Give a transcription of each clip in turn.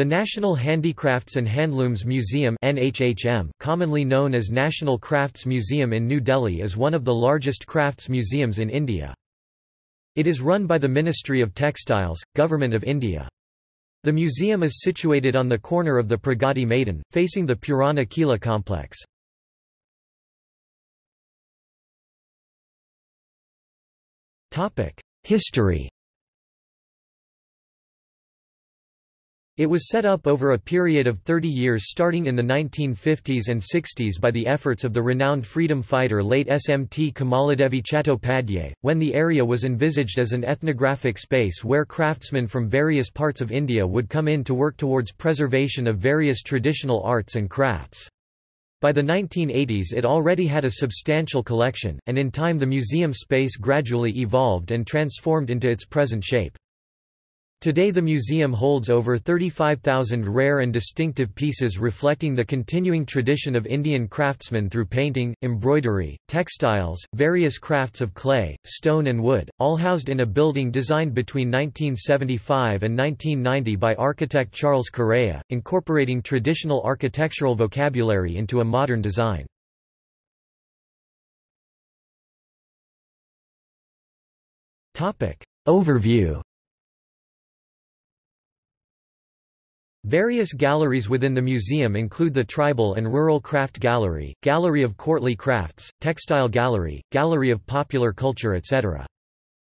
The National Handicrafts and Handlooms Museum NHHM, commonly known as National Crafts Museum in New Delhi is one of the largest crafts museums in India. It is run by the Ministry of Textiles, Government of India. The museum is situated on the corner of the Pragati Maidan, facing the Purana Kila complex. History It was set up over a period of 30 years starting in the 1950s and 60s by the efforts of the renowned freedom fighter late SMT Kamaladevi Chattopadhyay, when the area was envisaged as an ethnographic space where craftsmen from various parts of India would come in to work towards preservation of various traditional arts and crafts. By the 1980s it already had a substantial collection, and in time the museum space gradually evolved and transformed into its present shape. Today the museum holds over 35,000 rare and distinctive pieces reflecting the continuing tradition of Indian craftsmen through painting, embroidery, textiles, various crafts of clay, stone and wood, all housed in a building designed between 1975 and 1990 by architect Charles Correa, incorporating traditional architectural vocabulary into a modern design. Overview Various galleries within the museum include the Tribal and Rural Craft Gallery, Gallery of Courtly Crafts, Textile Gallery, Gallery of Popular Culture etc.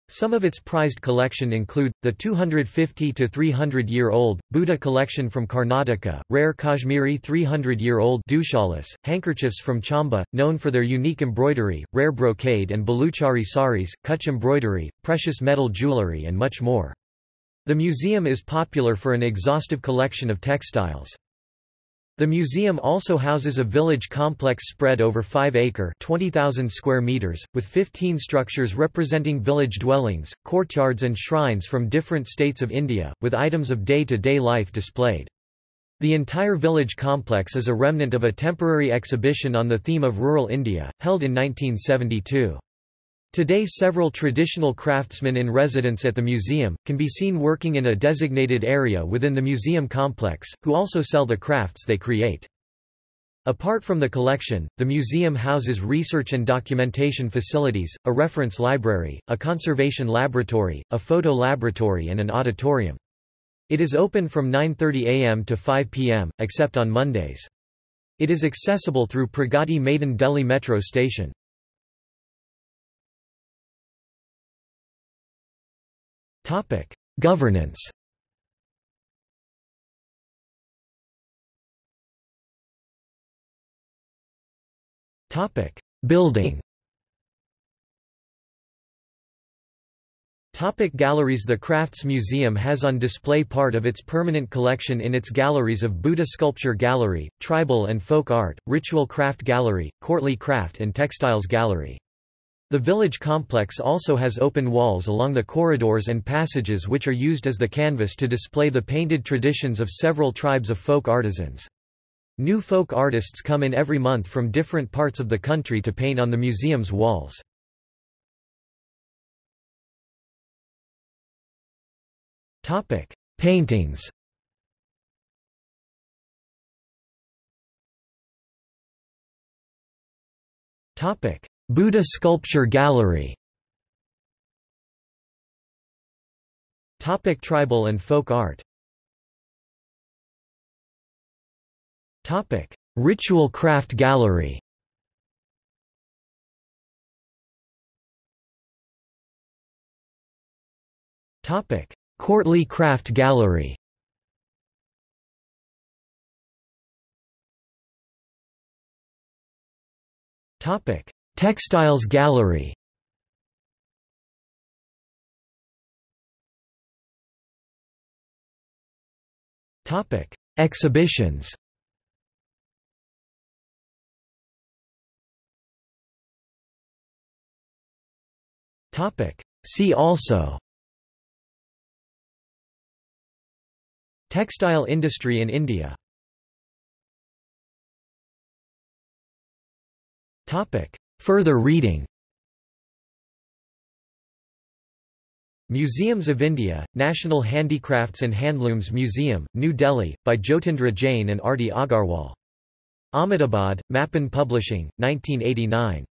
Some of its prized collection include, the 250 to 300-year-old, Bhuta collection from Karnataka, rare Kashmiri 300-year-old Dushalis, handkerchiefs from Chamba, known for their unique embroidery, rare brocade and Baluchari saris, Kutch embroidery, precious metal jewelry and much more. The museum is popular for an exhaustive collection of textiles. The museum also houses a village complex spread over 5-acre (20,000 square meters), with 15 structures representing village dwellings, courtyards and shrines from different states of India, with items of day-to-day -day life displayed. The entire village complex is a remnant of a temporary exhibition on the theme of rural India, held in 1972. Today several traditional craftsmen in residence at the museum, can be seen working in a designated area within the museum complex, who also sell the crafts they create. Apart from the collection, the museum houses research and documentation facilities, a reference library, a conservation laboratory, a photo laboratory and an auditorium. It is open from 9.30 am to 5 pm, except on Mondays. It is accessible through Pragati Maidan Delhi metro station. Topic: Governance. Topic: Building. Topic galleries The Crafts Museum has on display part of its permanent collection in its galleries of Bhuta Sculpture Gallery, Tribal and Folk Art, Ritual Craft Gallery, Courtly Craft and Textiles Gallery. The village complex also has open walls along the corridors and passages which are used as the canvas to display the painted traditions of several tribes of folk artisans. New folk artists come in every month from different parts of the country to paint on the museum's walls. Paintings Topic: Bhuta Sculpture Gallery. Topic Tribal and folk art. Topic Ritual Craft Gallery. Topic Courtly Craft Gallery. Topic Textiles Gallery Topic: Exhibitions. Topic: See also. Textile industry in India. Further reading Museums of India, National Handicrafts and Handlooms Museum, New Delhi, by Jyotindra Jain and Arti Agarwal. Ahmedabad, Mapin Publishing, 1989.